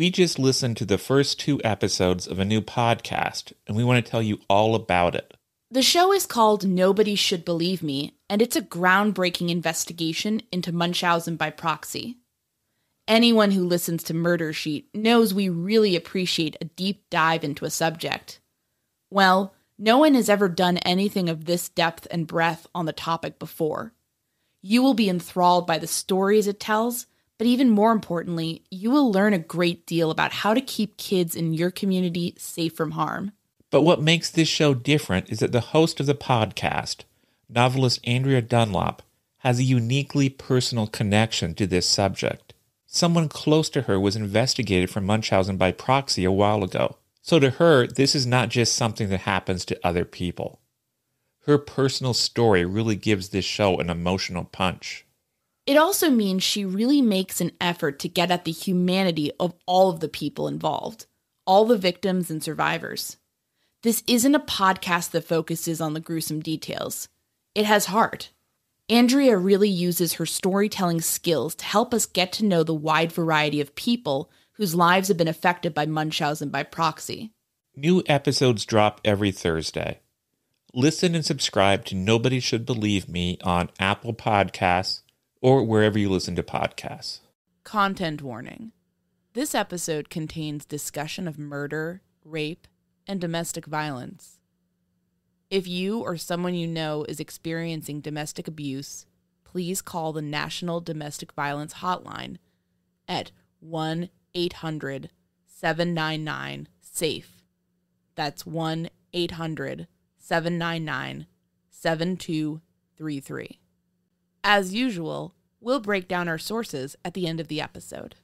We just listened to the first two episodes of a new podcast, and we want to tell you all about it. The show is called Nobody Should Believe Me, and it's a groundbreaking investigation into Munchausen by proxy. Anyone who listens to Murder Sheet knows we really appreciate a deep dive into a subject. Well, no one has ever done anything of this depth and breadth on the topic before. You will be enthralled by the stories it tells, but even more importantly, you will learn a great deal about how to keep kids in your community safe from harm. But what makes this show different is that the host of the podcast, novelist Andrea Dunlop, has a uniquely personal connection to this subject. Someone close to her was investigated for Munchausen by proxy a while ago. So to her, this is not just something that happens to other people. Her personal story really gives this show an emotional punch. It also means she really makes an effort to get at the humanity of all of the people involved, all the victims and survivors. This isn't a podcast that focuses on the gruesome details. It has heart. Andrea really uses her storytelling skills to help us get to know the wide variety of people whose lives have been affected by Munchausen by proxy. New episodes drop every Thursday. Listen and subscribe to Nobody Should Believe Me on Apple Podcasts or wherever you listen to podcasts. Content warning This episode contains discussion of murder, rape, and domestic violence. If you or someone you know is experiencing domestic abuse, please call the National Domestic Violence Hotline at 1 800 799 SAFE. That's 1 800 799 7233. As usual, we'll break down our sources at the end of the episode.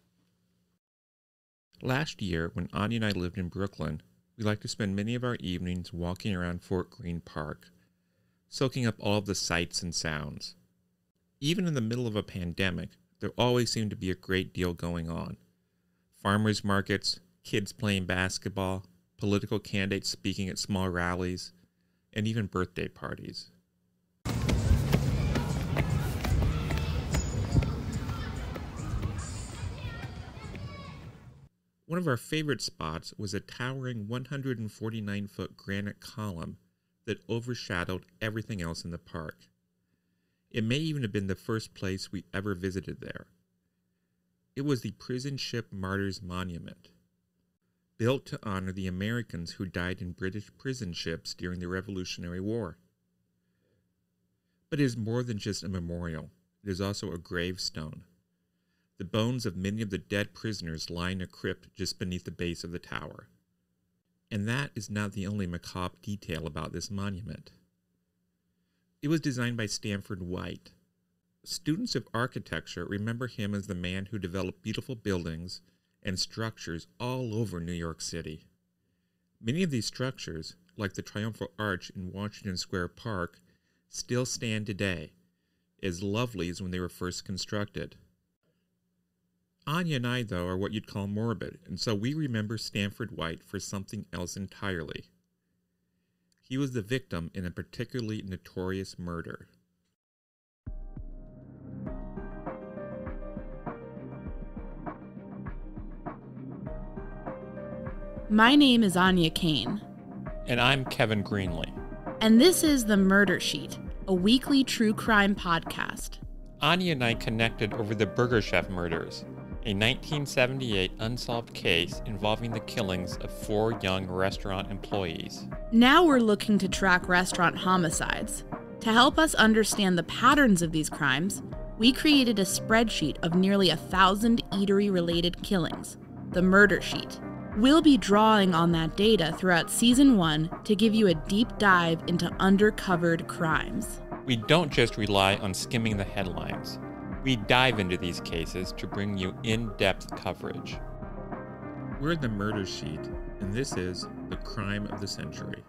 Last year, when Áine and I lived in Brooklyn, we liked to spend many of our evenings walking around Fort Greene Park, soaking up all of the sights and sounds. Even in the middle of a pandemic, there always seemed to be a great deal going on. Farmers markets, kids playing basketball, political candidates speaking at small rallies, and even birthday parties. One of our favorite spots was a towering 149 foot granite column that overshadowed everything else in the park. It may even have been the first place we ever visited there. It was the Prison Ship Martyrs Monument, built to honor the Americans who died in British prison ships during the Revolutionary War. But it is more than just a memorial, it is also a gravestone. The bones of many of the dead prisoners lie in a crypt just beneath the base of the tower. And that is not the only macabre detail about this monument. It was designed by Stanford White. Students of architecture remember him as the man who developed beautiful buildings and structures all over New York City. Many of these structures, like the Triumphal Arch in Washington Square Park, still stand today, as lovely as when they were first constructed. Áine and I, though, are what you'd call morbid, and so we remember Stanford White for something else entirely. He was the victim in a particularly notorious murder. My name is Áine Cain. And I'm Kevin Greenlee. And this is The Murder Sheet, a weekly true crime podcast. Áine and I connected over the Burger Chef murders, a 1978 unsolved case involving the killings of four young restaurant employees. Now we're looking to track restaurant homicides. To help us understand the patterns of these crimes, we created a spreadsheet of nearly a thousand eatery related killings, the murder sheet. We'll be drawing on that data throughout season one to give you a deep dive into undercovered crimes. We don't just rely on skimming the headlines. We dive into these cases to bring you in depth coverage. We're the murder sheet, and this is the crime of the century.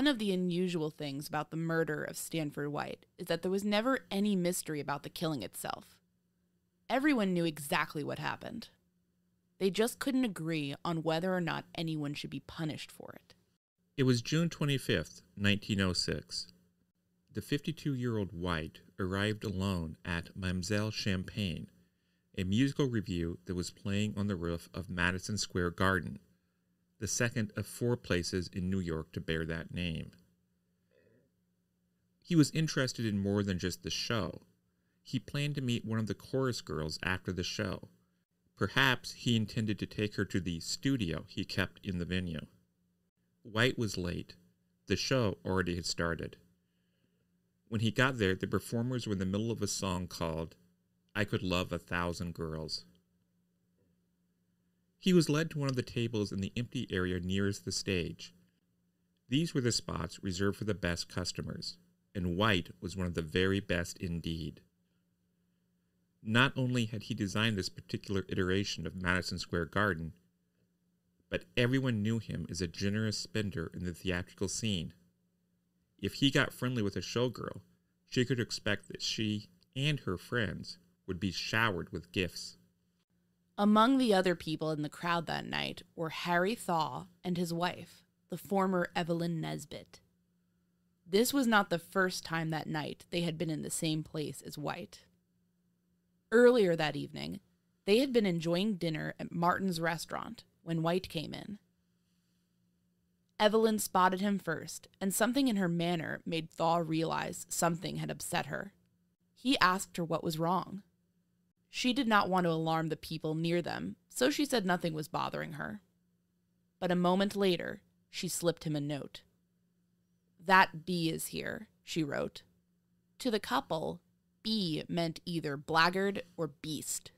One of the unusual things about the murder of Stanford White is that there was never any mystery about the killing itself. Everyone knew exactly what happened. They just couldn't agree on whether or not anyone should be punished for it. It was June 25th, 1906. The 52 year old White arrived alone at Mam'zelle Champagne, a musical revue that was playing on the roof of Madison Square Garden, the second of four places in New York to bear that name. He was interested in more than just the show. He planned to meet one of the chorus girls after the show. Perhaps he intended to take her to the studio he kept in the venue. White was late. The show already had started. When he got there, the performers were in the middle of a song called I Could Love a Thousand Girls. He was led to one of the tables in the empty area nearest the stage. These were the spots reserved for the best customers, and White was one of the very best indeed. Not only had he designed this particular iteration of Madison Square Garden, but everyone knew him as a generous spender in the theatrical scene. If he got friendly with a showgirl, she could expect that she and her friends would be showered with gifts. Among the other people in the crowd that night were Harry Thaw and his wife, the former Evelyn Nesbit. This was not the first time that night they had been in the same place as White. Earlier that evening, they had been enjoying dinner at Martin's restaurant when White came in. Evelyn spotted him first, and something in her manner made Thaw realize something had upset her. He asked her what was wrong. She did not want to alarm the people near them, so she said nothing was bothering her. But a moment later, she slipped him a note. That B is here, she wrote. To the couple, B meant either blackguard or beast.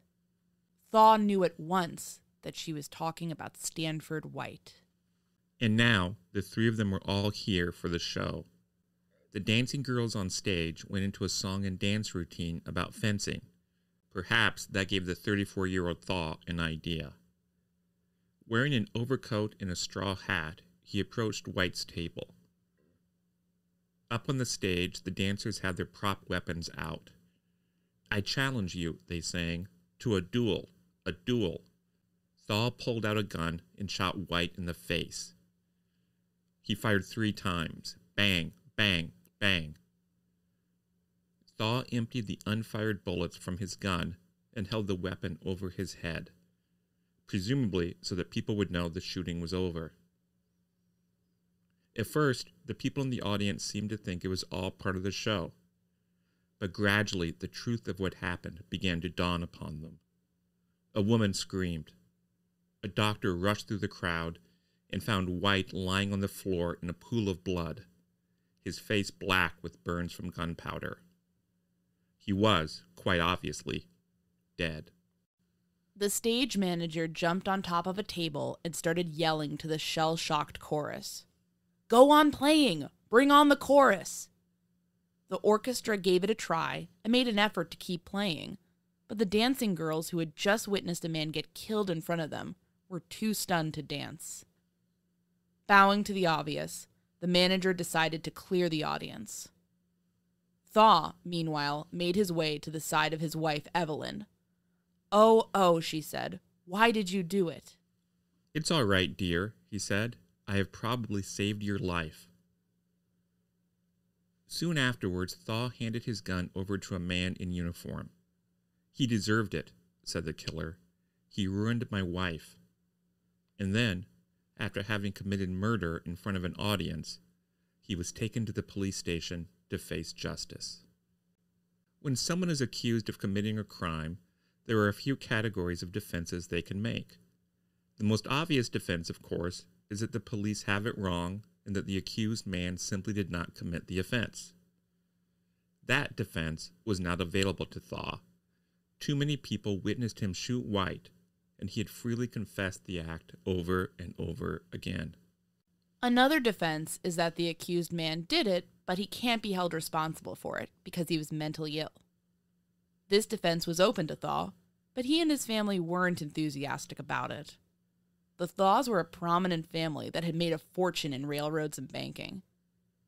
Thaw knew at once that she was talking about Stanford White. And now the three of them were all here for the show. The dancing girls on stage went into a song and dance routine about fencing. Perhaps that gave the 34 year old Thaw an idea. Wearing an overcoat and a straw hat, he approached White's table. Up on the stage, the dancers had their prop weapons out. I challenge you, they sang, to a duel, a duel. Thaw pulled out a gun and shot White in the face. He fired three times bang, bang, bang. Thaw emptied the unfired bullets from his gun and held the weapon over his head, presumably so that people would know the shooting was over. At first, the people in the audience seemed to think it was all part of the show, but gradually the truth of what happened began to dawn upon them. A woman screamed. A doctor rushed through the crowd and found White lying on the floor in a pool of blood, his face black with burns from gunpowder. He was, quite obviously, dead. The stage manager jumped on top of a table and started yelling to the shell shocked chorus Go on playing! Bring on the chorus! The orchestra gave it a try and made an effort to keep playing, but the dancing girls who had just witnessed a man get killed in front of them were too stunned to dance. Bowing to the obvious, the manager decided to clear the audience. Thaw, meanwhile, made his way to the side of his wife, Evelyn. Oh, oh, she said, why did you do it? It's all right, dear, he said. I have probably saved your life. Soon afterwards, Thaw handed his gun over to a man in uniform. He deserved it, said the killer. He ruined my wife. And then, after having committed murder in front of an audience, he was taken to the police station to face justice. When someone is accused of committing a crime, there are a few categories of defenses they can make. The most obvious defense, of course, is that the police have it wrong and that the accused man simply did not commit the offense. That defense was not available to Thaw. Too many people witnessed him shoot White, and he had freely confessed the act over and over again. Another defense is that the accused man did it, but he can't be held responsible for it because he was mentally ill. This defense was open to Thaw, but he and his family weren't enthusiastic about it. The Thaws were a prominent family that had made a fortune in railroads and banking.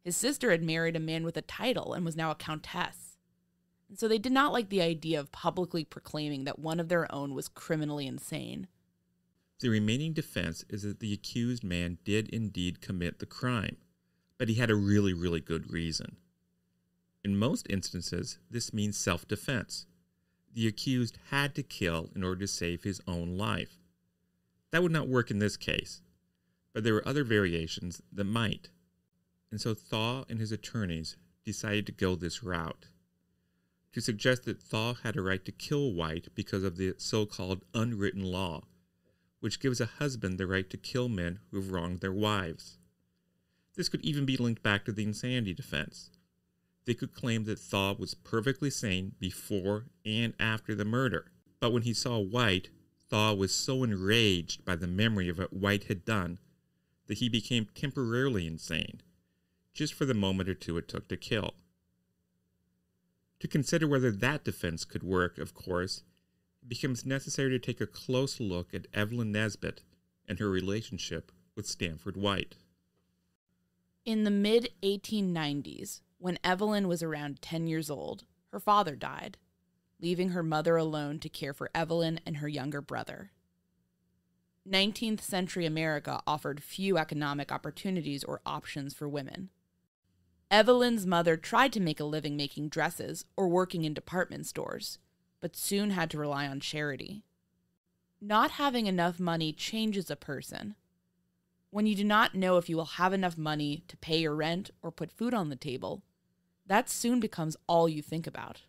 His sister had married a man with a title and was now a countess. And so they did not like the idea of publicly proclaiming that one of their own was criminally insane. The remaining defense is that the accused man did indeed commit the crime, but he had a really, really good reason. In most instances, this means self defense. The accused had to kill in order to save his own life. That would not work in this case, but there were other variations that might. And so Thaw and his attorneys decided to go this route to suggest that Thaw had a right to kill White because of the so called unwritten law, which gives a husband the right to kill men who have wronged their wives. This could even be linked back to the insanity defense. They could claim that Thaw was perfectly sane before and after the murder, but when he saw White, Thaw was so enraged by the memory of what White had done that he became temporarily insane, just for the moment or two it took to kill. To consider whether that defense could work, of course, it becomes necessary to take a close look at Evelyn Nesbit and her relationship with Stanford White. In the mid 1890s, when Evelyn was around 10 years old, her father died, leaving her mother alone to care for Evelyn and her younger brother. 19th century America offered few economic opportunities or options for women. Evelyn's mother tried to make a living making dresses or working in department stores, but soon had to rely on charity. Not having enough money changes a person. When you do not know if you will have enough money to pay your rent or put food on the table, that soon becomes all you think about.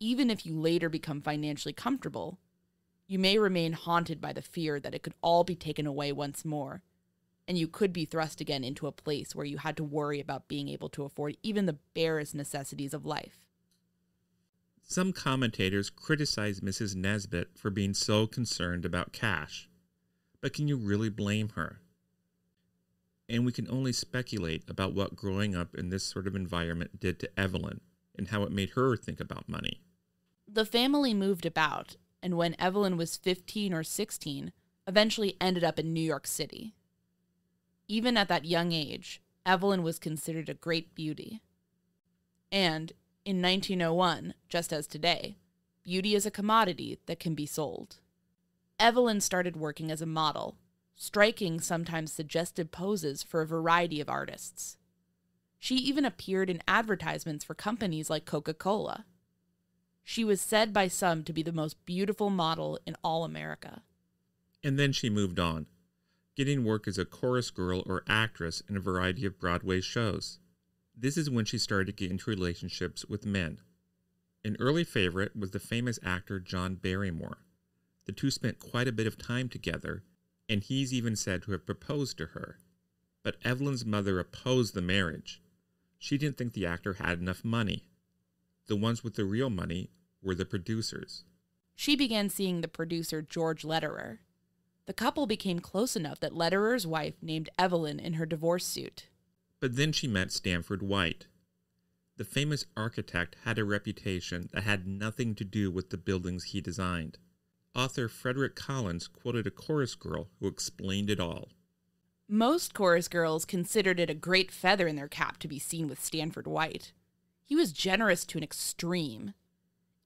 Even if you later become financially comfortable, you may remain haunted by the fear that it could all be taken away once more and you could be thrust again into a place where you had to worry about being able to afford even the barest necessities of life. Some commentators criticize Mrs. Nesbit for being so concerned about cash, but can you really blame her? And we can only speculate about what growing up in this sort of environment did to Evelyn and how it made her think about money. The family moved about, and when Evelyn was 15 or 16, eventually ended up in New York City. Even at that young age, Evelyn was considered a great beauty. And in 1901, just as today, beauty is a commodity that can be sold. Evelyn started working as a model, striking sometimes suggestive poses for a variety of artists. She even appeared in advertisements for companies like Coca Cola. She was said by some to be the most beautiful model in all America. And then she moved on, getting work as a chorus girl or actress in a variety of Broadway shows. This is when she started to get into relationships with men. An early favorite was the famous actor John Barrymore. The two spent quite a bit of time together, and he's even said to have proposed to her. But Evelyn's mother opposed the marriage. She didn't think the actor had enough money. The ones with the real money were the producers. She began seeing the producer George Lederer, the couple became close enough that Lederer's wife named Evelyn in her divorce suit. But then she met Stanford White. The famous architect had a reputation that had nothing to do with the buildings he designed. Author Frederick Collins quoted a chorus girl who explained it all. Most chorus girls considered it a great feather in their cap to be seen with Stanford White. He was generous to an extreme.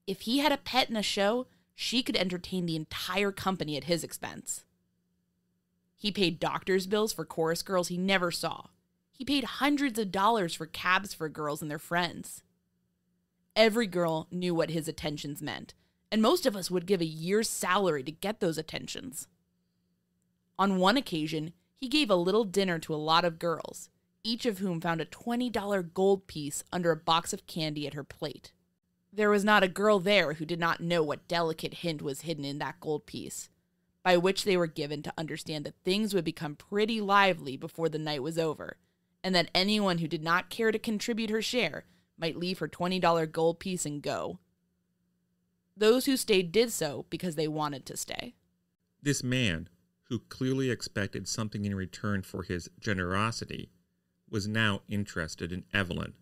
If he had a pet in a show, she could entertain the entire company at his expense. He paid doctor's bills for chorus girls he never saw. He paid hundreds of dollars for cabs for girls and their friends. Every girl knew what his attentions meant, and most of us would give a year's salary to get those attentions. On one occasion, he gave a little dinner to a lot of girls, each of whom found a $20 gold piece under a box of candy at her plate. There was not a girl there who did not know what delicate hint was hidden in that gold piece, by which they were given to understand that things would become pretty lively before the night was over, and that anyone who did not care to contribute her share might leave her $20 gold piece and go. Those who stayed did so because they wanted to stay. This man, who clearly expected something in return for his generosity, was now interested in Evelyn.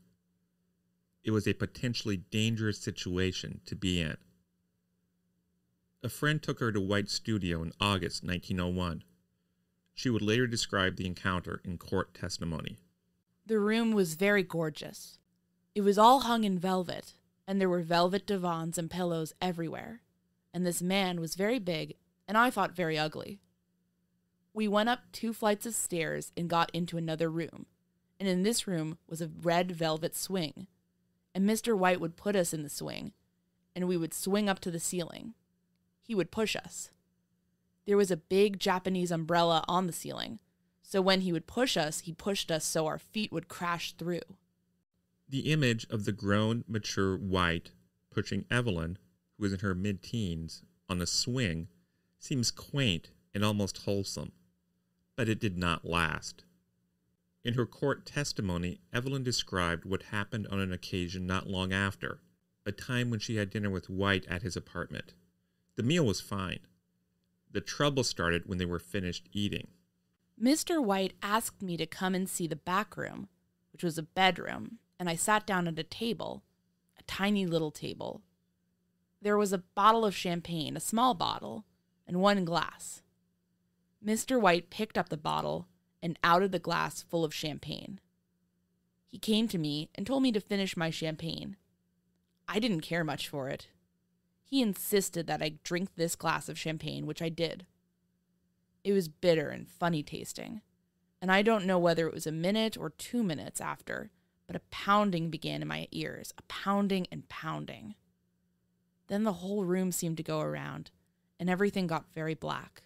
It was a potentially dangerous situation to be in. A friend took her to White's studio in August 1901. She would later describe the encounter in court testimony. The room was very gorgeous. It was all hung in velvet, and there were velvet divans and pillows everywhere. And this man was very big, and I thought very ugly. We went up two flights of stairs and got into another room, and in this room was a red velvet swing. And Mr. White would put us in the swing, and we would swing up to the ceiling. He would push us. There was a big Japanese umbrella on the ceiling, so when he would push us, he pushed us so our feet would crash through. The image of the grown, mature White pushing Evelyn, who was in her mid teens, on a swing seems quaint and almost wholesome, but it did not last. In her court testimony, Evelyn described what happened on an occasion not long after, a time when she had dinner with White at his apartment. The meal was fine. The trouble started when they were finished eating. Mr. White asked me to come and see the back room, which was a bedroom, and I sat down at a table, a tiny little table. There was a bottle of champagne, a small bottle, and one glass. Mr. White picked up the bottle and outed the glass full of champagne. He came to me and told me to finish my champagne. I didn't care much for it. He insisted that I drink this glass of champagne, which I did. It was bitter and funny tasting, and I don't know whether it was a minute or two minutes after, but a pounding began in my ears, a pounding and pounding. Then the whole room seemed to go around, and everything got very black.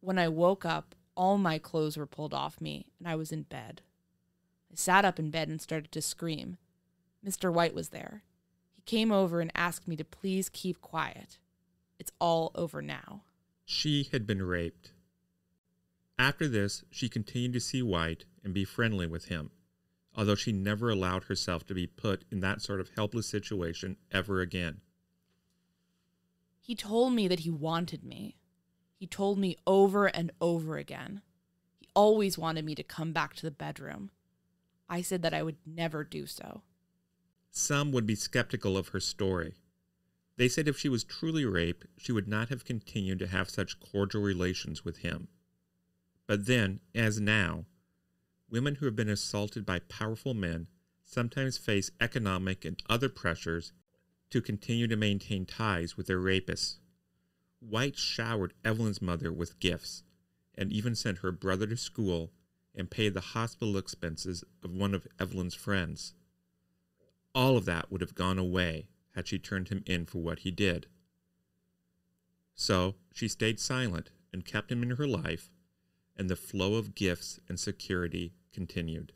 When I woke up, all my clothes were pulled off me, and I was in bed. I sat up in bed and started to scream. Mr. White was there. He came over and asked me to please keep quiet. It's all over now. She had been raped. After this, she continued to see White and be friendly with him, although she never allowed herself to be put in that sort of helpless situation ever again. He told me that he wanted me. He told me over and over again. He always wanted me to come back to the bedroom. I said that I would never do so. Some would be skeptical of her story. They said if she was truly raped, she would not have continued to have such cordial relations with him. But then, as now, women who have been assaulted by powerful men sometimes face economic and other pressures to continue to maintain ties with their rapists. White showered Evelyn's mother with gifts and even sent her brother to school and paid the hospital expenses of one of Evelyn's friends. All of that would have gone away had she turned him in for what he did. So she stayed silent and kept him in her life, and the flow of gifts and security continued.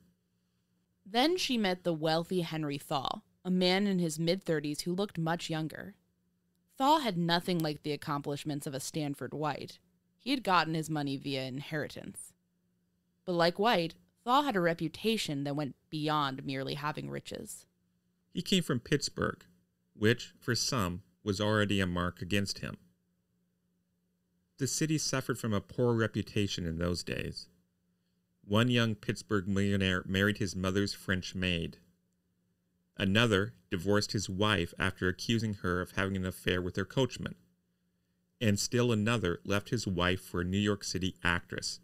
Then she met the wealthy Henry Thaw, a man in his mid 30s who looked much younger. Thaw had nothing like the accomplishments of a Stanford White. He had gotten his money via inheritance. But like White, Thaw had a reputation that went beyond merely having riches. He came from Pittsburgh, which, for some, was already a mark against him. The city suffered from a poor reputation in those days. One young Pittsburgh millionaire married his mother's French maid. Another divorced his wife after accusing her of having an affair with her coachman. And still another left his wife for a New York City actress.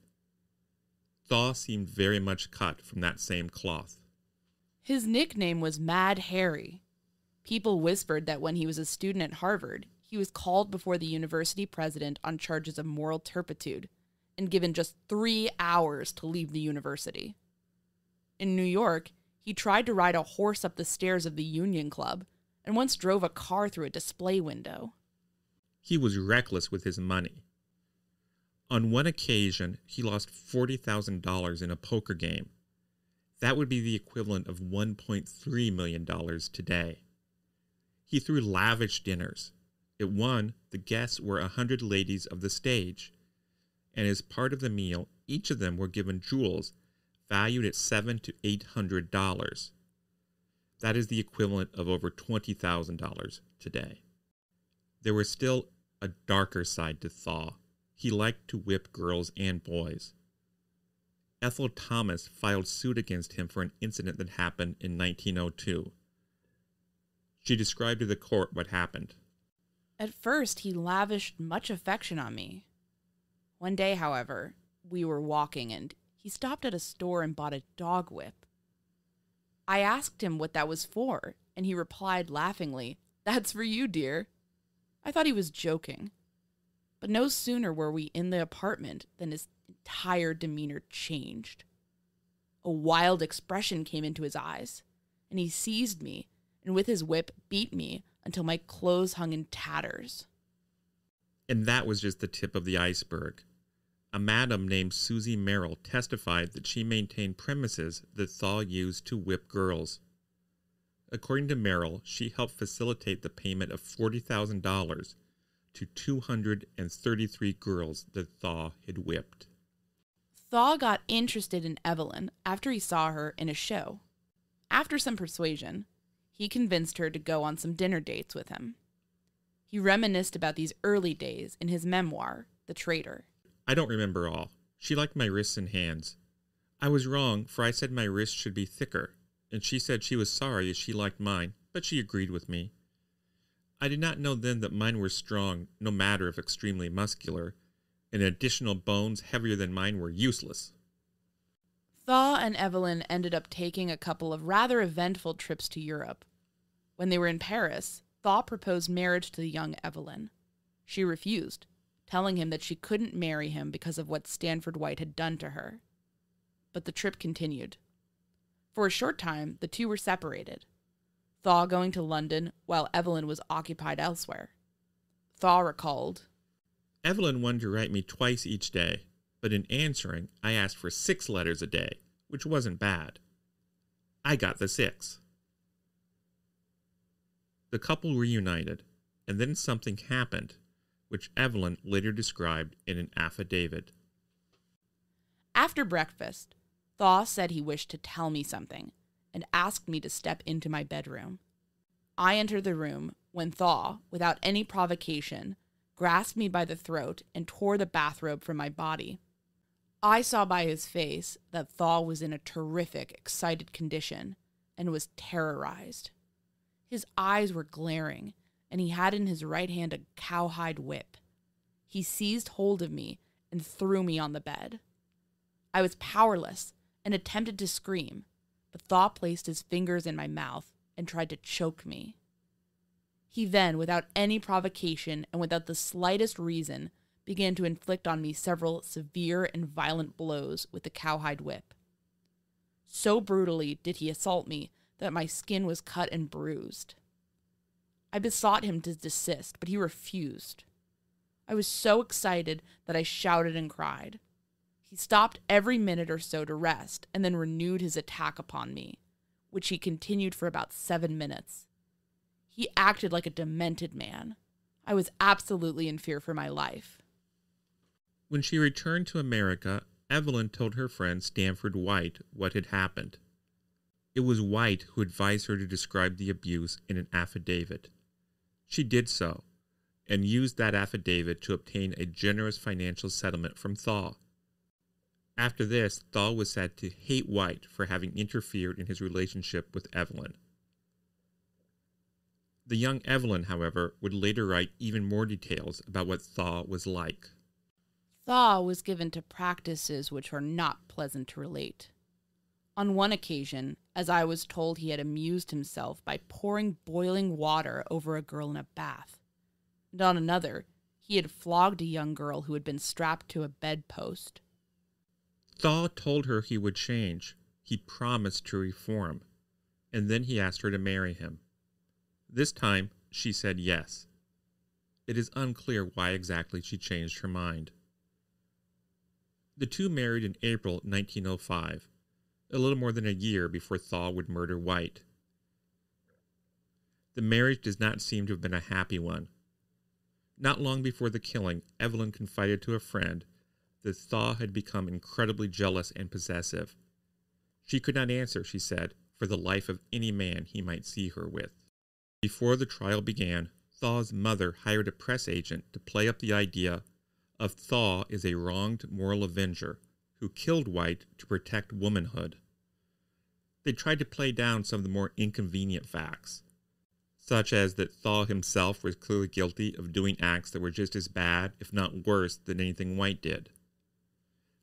Thaw seemed very much cut from that same cloth. His nickname was Mad Harry. People whispered that when he was a student at Harvard, he was called before the university president on charges of moral turpitude and given just three hours to leave the university. In New York, he tried to ride a horse up the stairs of the Union Club and once drove a car through a display window. He was reckless with his money. On one occasion, he lost $40,000 in a poker game. That would be the equivalent of $1.3 million today. He threw lavish dinners. At one, the guests were a hundred ladies of the stage, and as part of the meal, each of them were given jewels valued at seven to eight hundred dollars. That is the equivalent of over twenty thousand dollars today. There was still a darker side to Thaw. He liked to whip girls and boys. Ethel Thomas filed suit against him for an incident that happened in 1902. She described to the court what happened. At first, he lavished much affection on me. One day, however, we were walking and he stopped at a store and bought a dog whip. I asked him what that was for, and he replied laughingly, That's for you, dear. I thought he was joking. But no sooner were we in the apartment than his entire demeanor changed. A wild expression came into his eyes, and he seized me and with his whip beat me until my clothes hung in tatters. And that was just the tip of the iceberg. A madam named Susie Merrill testified that she maintained premises that Thaw used to whip girls. According to Merrill, she helped facilitate the payment of $40,000 to 233 girls that Thaw had whipped. Thaw got interested in Evelyn after he saw her in a show. After some persuasion, he convinced her to go on some dinner dates with him. He reminisced about these early days in his memoir, The Traitor. I don't remember all. She liked my wrists and hands. I was wrong, for I said my wrists should be thicker, and she said she was sorry as she liked mine, but she agreed with me. I did not know then that mine were strong, no matter if extremely muscular, and additional bones heavier than mine were useless. Thaw and Evelyn ended up taking a couple of rather eventful trips to Europe. When they were in Paris, Thaw proposed marriage to the young Evelyn. She refused, telling him that she couldn't marry him because of what Stanford White had done to her. But the trip continued. For a short time, the two were separated, Thaw going to London while Evelyn was occupied elsewhere. Thaw recalled Evelyn wanted to write me twice each day, but in answering, I asked for six letters a day, which wasn't bad. I got the six. The couple reunited, and then something happened, which Evelyn later described in an affidavit. After breakfast, Thaw said he wished to tell me something and asked me to step into my bedroom. I entered the room when Thaw, without any provocation, grasped me by the throat and tore the bathrobe from my body. I saw by his face that Thaw was in a terrific, excited condition and was terrorized. His eyes were glaring, and he had in his right hand a cowhide whip. He seized hold of me and threw me on the bed. I was powerless and attempted to scream, but Thaw placed his fingers in my mouth and tried to choke me. He then, without any provocation and without the slightest reason, began to inflict on me several severe and violent blows with the cowhide whip. So brutally did he assault me that my skin was cut and bruised. I besought him to desist, but he refused. I was so excited that I shouted and cried. He stopped every minute or so to rest and then renewed his attack upon me, which he continued for about seven minutes. He acted like a demented man. I was absolutely in fear for my life. When she returned to America, Evelyn told her friend Stanford White what had happened. It was White who advised her to describe the abuse in an affidavit. She did so, and used that affidavit to obtain a generous financial settlement from Thaw. After this, Thaw was said to hate White for having interfered in his relationship with Evelyn. The young Evelyn, however, would later write even more details about what Thaw was like. Thaw was given to practices which were not pleasant to relate. On one occasion, as I was told, he had amused himself by pouring boiling water over a girl in a bath. And on another, he had flogged a young girl who had been strapped to a bedpost. Thaw told her he would change. He promised to reform. And then he asked her to marry him. This time, she said yes. It is unclear why exactly she changed her mind. The two married in April 1905, a little more than a year before Thaw would murder White. The marriage does not seem to have been a happy one. Not long before the killing, Evelyn confided to a friend that Thaw had become incredibly jealous and possessive. She could not answer, she said, for the life of any man he might see her with. Before the trial began, Thaw's mother hired a press agent to play up the idea of Thaw is a wronged moral avenger who killed White to protect womanhood. They tried to play down some of the more inconvenient facts, such as that Thaw himself was clearly guilty of doing acts that were just as bad, if not worse, than anything White did.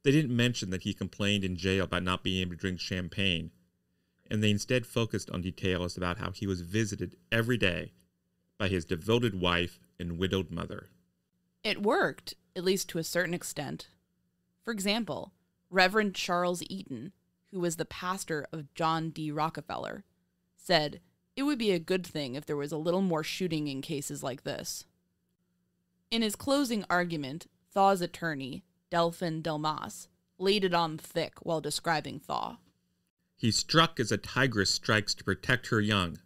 They didn't mention that he complained in jail about not being able to drink champagne, and they instead focused on details about how he was visited every day by his devoted wife and widowed mother. It worked, at least to a certain extent. For example, Reverend Charles Eaton, who was the pastor of John D. Rockefeller, said it would be a good thing if there was a little more shooting in cases like this. In his closing argument, Thaw's attorney, Delphin Delmas, laid it on thick while describing Thaw. He struck as a tigress strikes to protect her young.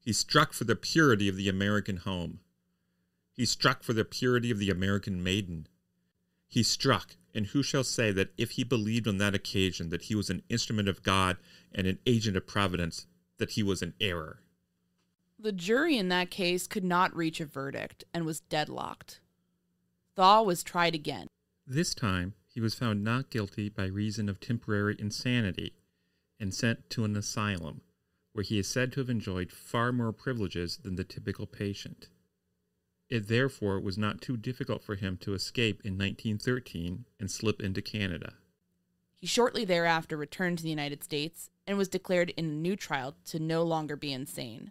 He struck for the purity of the American home. He struck for the purity of the American maiden. He struck, and who shall say that if he believed on that occasion that he was an instrument of God and an agent of providence, that he was in error? The jury in that case could not reach a verdict and was deadlocked. Thaw was tried again. This time, he was found not guilty by reason of temporary insanity and sent to an asylum, where he is said to have enjoyed far more privileges than the typical patient. It therefore was not too difficult for him to escape in 1913 and slip into Canada. He shortly thereafter returned to the United States and was declared in a new trial to no longer be insane.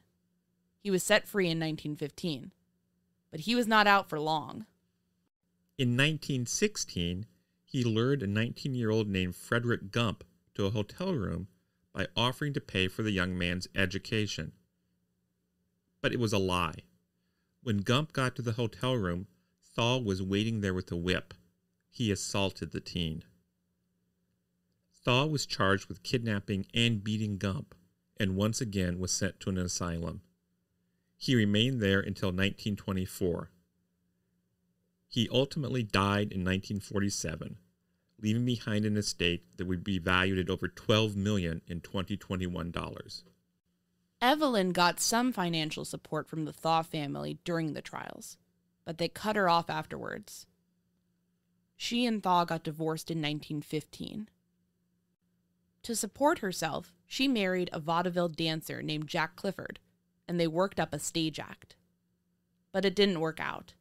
He was set free in 1915, but he was not out for long. In 1916, he lured a 19 year old named Frederick Gump to a hotel room by offering to pay for the young man's education. But it was a lie. When Gump got to the hotel room, Thaw was waiting there with a whip. He assaulted the teen. Thaw was charged with kidnapping and beating Gump, and once again was sent to an asylum. He remained there until 1924. He ultimately died in 1947, leaving behind an estate that would be valued at over 12 million in 2021 dollars. Evelyn got some financial support from the Thaw family during the trials, but they cut her off afterwards. She and Thaw got divorced in 1915. To support herself, she married a vaudeville dancer named Jack Clifford, and they worked up a stage act. But it didn't work out.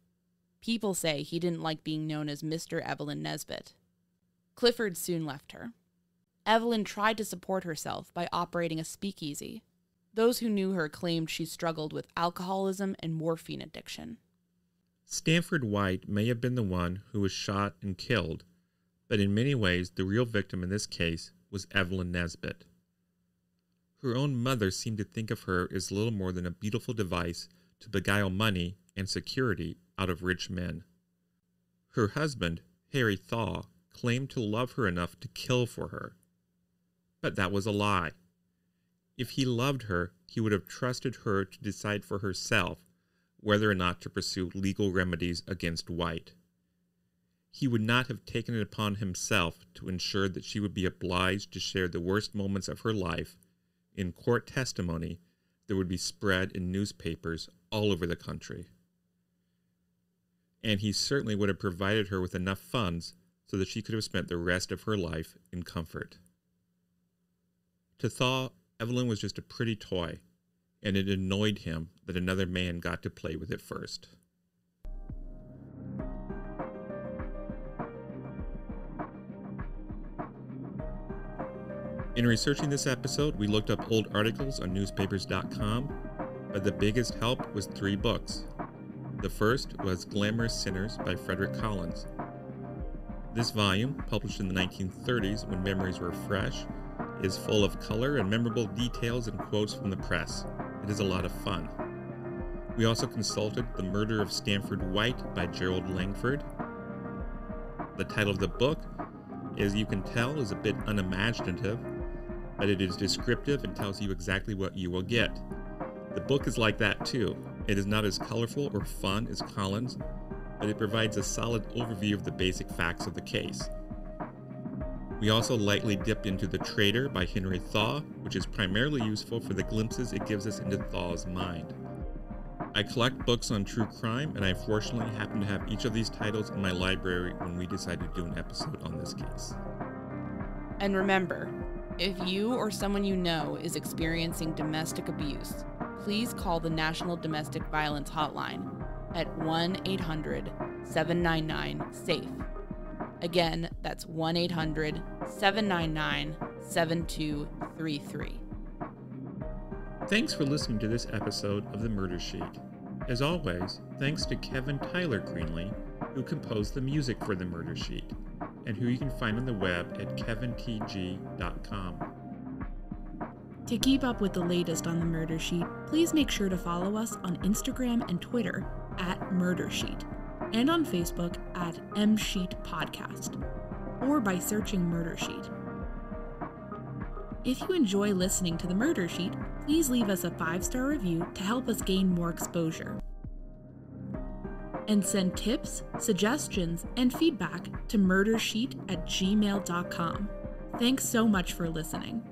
People say he didn't like being known as Mr. Evelyn Nesbit. Clifford soon left her. Evelyn tried to support herself by operating a speakeasy. Those who knew her claimed she struggled with alcoholism and morphine addiction. Stanford White may have been the one who was shot and killed, but in many ways the real victim in this case was Evelyn Nesbit. Her own mother seemed to think of her as little more than a beautiful device to beguile money and security out of rich men. Her husband, Harry Thaw, claimed to love her enough to kill for her. But that was a lie. If he loved her, he would have trusted her to decide for herself whether or not to pursue legal remedies against White. He would not have taken it upon himself to ensure that she would be obliged to share the worst moments of her life in court testimony that would be spread in newspapers all over the country. And he certainly would have provided her with enough funds so that she could have spent the rest of her life in comfort. To Thaw, Evelyn was just a pretty toy, and it annoyed him that another man got to play with it first. In researching this episode, we looked up old articles on newspapers.com, but the biggest help was three books. The first was Glamorous Sinners by Frederick Collins. This volume, published in the 1930s when memories were fresh, is full of color and memorable details and quotes from the press. It is a lot of fun. We also consulted The Murder of Stanford White by Gerald Langford. The title of the book, as you can tell, is a bit unimaginative, but it is descriptive and tells you exactly what you will get. The book is like that too. It is not as colorful or fun as Collins, but it provides a solid overview of the basic facts of the case. We also lightly dipped into The Traitor by Henry Thaw, which is primarily useful for the glimpses it gives us into Thaw's mind. I collect books on true crime, and I fortunately happen to have each of these titles in my library when we decided to do an episode on this case. And remember, if you or someone you know is experiencing domestic abuse, please call the National Domestic Violence Hotline at 1 800 799 SAFE. Again, that's 1 800 799 7233. Thanks for listening to this episode of The Murder Sheet. As always, thanks to Kevin Tyler Greenlee, who composed the music for The Murder Sheet, and who you can find on the web at kevintg.com. To keep up with the latest on the Murder Sheet, please make sure to follow us on Instagram and Twitter at Murder Sheet, and on Facebook at M Sheet Podcast, or by searching Murder Sheet. If you enjoy listening to the Murder Sheet, please leave us a five star review to help us gain more exposure. And send tips, suggestions, and feedback to murdersheet at gmail.com. Thanks so much for listening.